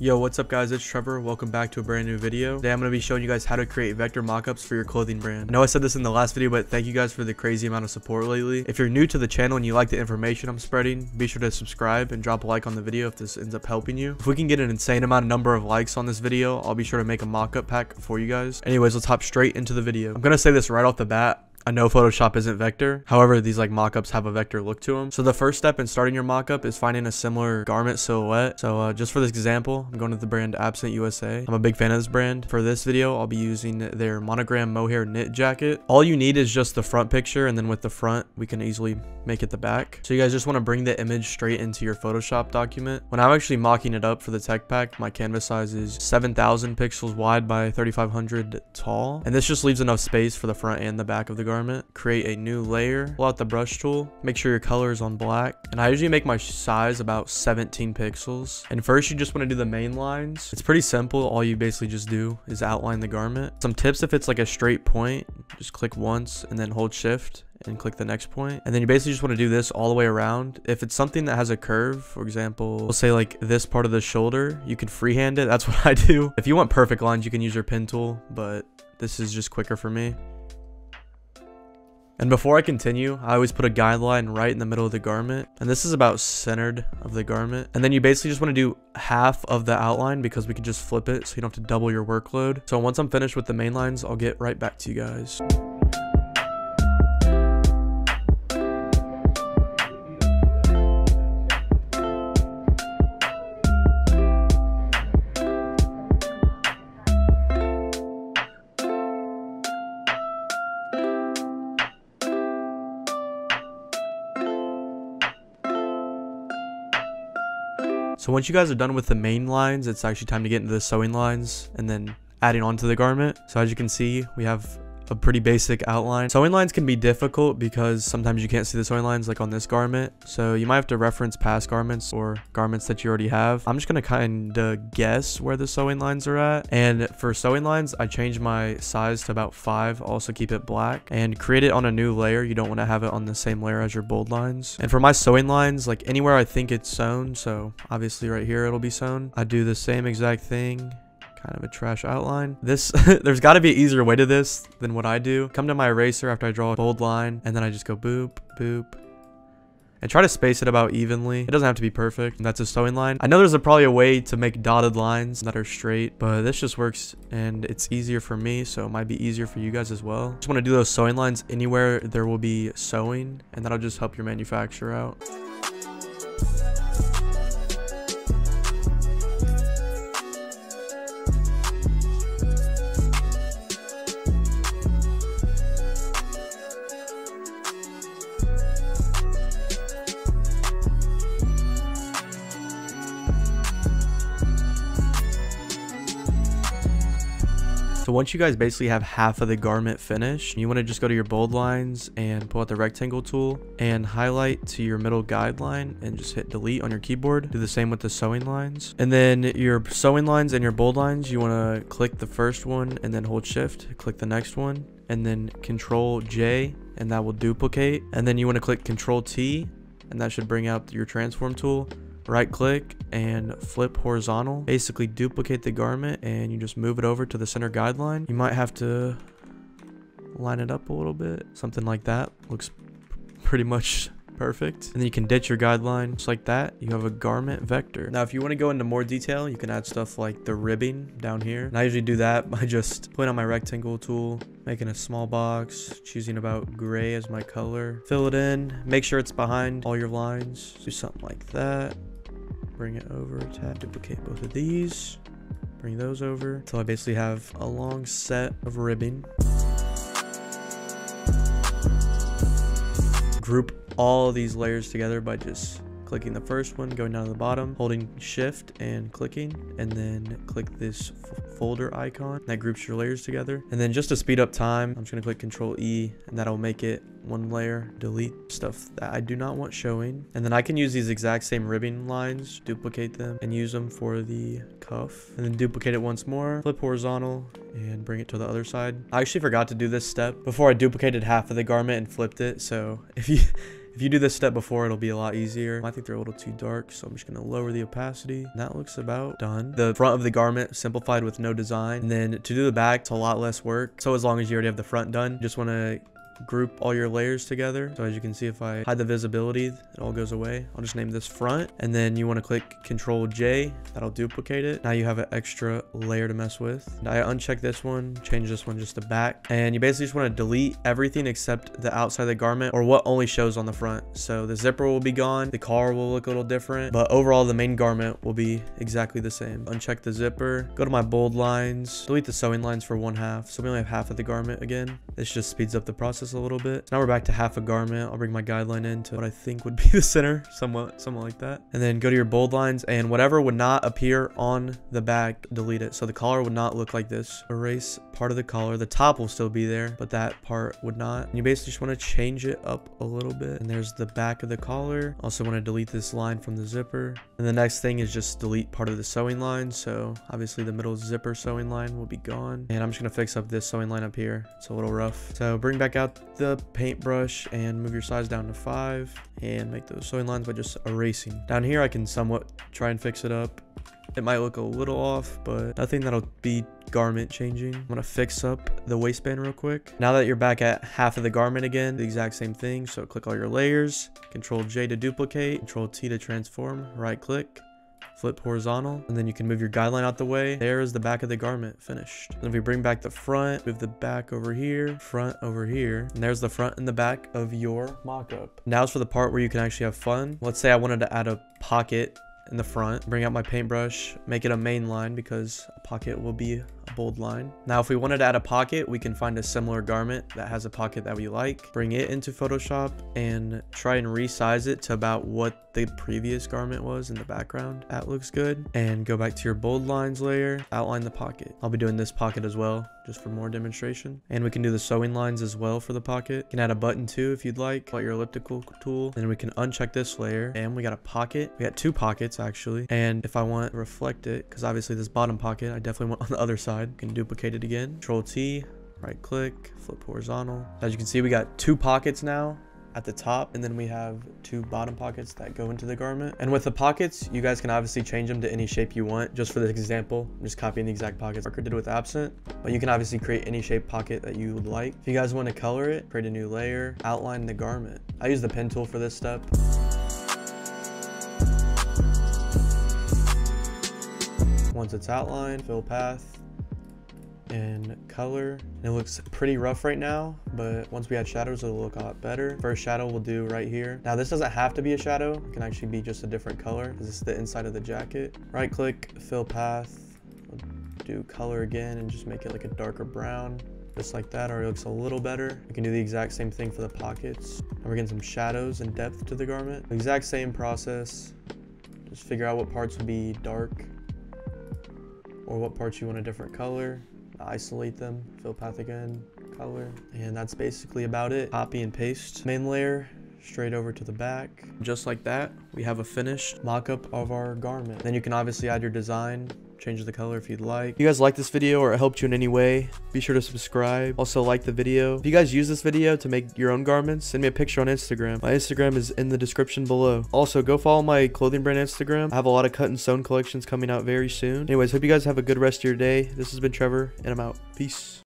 Yo, what's up guys, it's Trevor. Welcome back to a brand new video. Today I'm going to be showing you guys how to create vector mockups for your clothing brand. I know I said this in the last video, but thank you guys for the crazy amount of support lately. If you're new to the channel and you like the information I'm spreading, be sure to subscribe and drop a like on the video if this ends up helping you. If we can get an insane amount of number of likes on this video, I'll be sure to make a mockup pack for you guys. Anyways, let's hop straight into the video. I'm going to say this right off the bat. I know Photoshop isn't vector. However, these like mockups have a vector look to them. So the first step in starting your mockup is finding a similar garment silhouette. So uh, just for this example, I'm going to the brand Absent USA. I'm a big fan of this brand. For this video, I'll be using their monogram mohair knit jacket. All you need is just the front picture and then with the front, we can easily make it the back. So you guys just want to bring the image straight into your Photoshop document. When I'm actually mocking it up for the tech pack, my canvas size is 7,000 pixels wide by 3,500 tall. And this just leaves enough space for the front and the back of the garment. Create a new layer, pull out the brush tool, make sure your color is on black. And I usually make my size about 17 pixels. And first you just want to do the main lines. It's pretty simple. All you basically just do is outline the garment. Some tips if it's like a straight point, just click once and then hold shift and click the next point. point and then you basically just want to do this all the way around if it's something that has a curve for example we'll say like this part of the shoulder you can freehand it that's what i do if you want perfect lines you can use your pen tool but this is just quicker for me and before I continue, I always put a guideline right in the middle of the garment. And this is about centered of the garment. And then you basically just want to do half of the outline because we can just flip it so you don't have to double your workload. So once I'm finished with the main lines, I'll get right back to you guys. So once you guys are done with the main lines, it's actually time to get into the sewing lines and then adding on to the garment. So as you can see, we have a pretty basic outline. Sewing lines can be difficult because sometimes you can't see the sewing lines like on this garment. So you might have to reference past garments or garments that you already have. I'm just going to kind of guess where the sewing lines are at. And for sewing lines, I changed my size to about five. Also keep it black and create it on a new layer. You don't want to have it on the same layer as your bold lines. And for my sewing lines, like anywhere I think it's sewn, so obviously right here it'll be sewn. I do the same exact thing kind of a trash outline. This, there's got to be an easier way to this than what I do. Come to my eraser after I draw a bold line, and then I just go boop, boop, and try to space it about evenly. It doesn't have to be perfect. That's a sewing line. I know there's a, probably a way to make dotted lines that are straight, but this just works and it's easier for me, so it might be easier for you guys as well. Just want to do those sewing lines anywhere there will be sewing, and that'll just help your manufacturer out. So once you guys basically have half of the garment finished, you want to just go to your bold lines and pull out the rectangle tool and highlight to your middle guideline and just hit delete on your keyboard. Do the same with the sewing lines. And then your sewing lines and your bold lines, you want to click the first one and then hold shift, click the next one and then control J and that will duplicate. And then you want to click control T and that should bring out your transform tool right click and flip horizontal. Basically duplicate the garment and you just move it over to the center guideline. You might have to line it up a little bit. Something like that looks pretty much perfect. And then you can ditch your guideline. Just like that you have a garment vector. Now if you want to go into more detail you can add stuff like the ribbing down here. And i usually do that by just putting on my rectangle tool making a small box choosing about gray as my color. Fill it in make sure it's behind all your lines. Do something like that bring it over, tab, duplicate both of these, bring those over until I basically have a long set of ribbing. Group all these layers together by just clicking the first one, going down to the bottom, holding shift and clicking, and then click this folder icon that groups your layers together. And then just to speed up time, I'm just gonna click control E and that'll make it one layer, delete stuff that I do not want showing. And then I can use these exact same ribbing lines, duplicate them and use them for the cuff. And then duplicate it once more, flip horizontal and bring it to the other side. I actually forgot to do this step before I duplicated half of the garment and flipped it. So if you If you do this step before, it'll be a lot easier. I think they're a little too dark, so I'm just gonna lower the opacity. And that looks about done. The front of the garment simplified with no design. And then to do the back, it's a lot less work. So as long as you already have the front done, just wanna group all your layers together. So as you can see, if I hide the visibility, it all goes away. I'll just name this front and then you want to click control J, that'll duplicate it. Now you have an extra layer to mess with. And I uncheck this one, change this one just to back. And you basically just want to delete everything except the outside of the garment or what only shows on the front. So the zipper will be gone, the collar will look a little different, but overall the main garment will be exactly the same. Uncheck the zipper, go to my bold lines, delete the sewing lines for one half. So we only have half of the garment again. This just speeds up the process a little bit. Now we're back to half a garment. I'll bring my guideline into what I think would be the center, somewhat, somewhat like that. And then go to your bold lines and whatever would not appear on the back, delete it. So the collar would not look like this. Erase part of the collar. The top will still be there, but that part would not. And you basically just want to change it up a little bit. And there's the back of the collar. Also want to delete this line from the zipper. And the next thing is just delete part of the sewing line. So obviously the middle zipper sewing line will be gone. And I'm just going to fix up this sewing line up here. It's a little rough. So bring back out the paintbrush and move your size down to five and make those sewing lines by just erasing. Down here, I can somewhat try and fix it up. It might look a little off, but nothing that'll be garment changing. I'm gonna fix up the waistband real quick. Now that you're back at half of the garment again, the exact same thing. So click all your layers, control J to duplicate, control T to transform, right click, flip horizontal, and then you can move your guideline out the way. There is the back of the garment finished. And if we bring back the front, move the back over here, front over here, and there's the front and the back of your mock-up. Now it's for the part where you can actually have fun. Let's say I wanted to add a pocket in the front, bring out my paintbrush, make it a main line because a pocket will be bold line. Now, if we wanted to add a pocket, we can find a similar garment that has a pocket that we like, bring it into Photoshop and try and resize it to about what the previous garment was in the background. That looks good. And go back to your bold lines layer, outline the pocket. I'll be doing this pocket as well, just for more demonstration. And we can do the sewing lines as well for the pocket. You can add a button too if you'd like, Put your elliptical tool. Then we can uncheck this layer and we got a pocket. We got two pockets actually. And if I want to reflect it, because obviously this bottom pocket, I definitely want on the other side. Can duplicate it again. Control T, right click, flip horizontal. As you can see, we got two pockets now at the top and then we have two bottom pockets that go into the garment. And with the pockets you guys can obviously change them to any shape you want. Just for this example i'm just copying the exact pockets Parker did with absent but you can obviously create any shape pocket that you would like. If you guys want to color it create a new layer outline the garment. I use the pen tool for this step. Once it's outlined fill path and color. It looks pretty rough right now, but once we add shadows, it'll look a lot better. First shadow we'll do right here. Now this doesn't have to be a shadow. It can actually be just a different color. This is the inside of the jacket. Right click, fill path. We'll do color again and just make it like a darker brown just like that it looks a little better. You can do the exact same thing for the pockets. And we're getting some shadows and depth to the garment. Exact same process. Just figure out what parts would be dark or what parts you want a different color isolate them, fill path again, color, and that's basically about it. Copy and paste main layer straight over to the back. Just like that, we have a finished mock-up of our garment. Then you can obviously add your design, change the color if you'd like. If you guys like this video or it helped you in any way, be sure to subscribe. Also like the video. If you guys use this video to make your own garments, send me a picture on Instagram. My Instagram is in the description below. Also, go follow my clothing brand Instagram. I have a lot of cut and sewn collections coming out very soon. Anyways, hope you guys have a good rest of your day. This has been Trevor, and I'm out. Peace.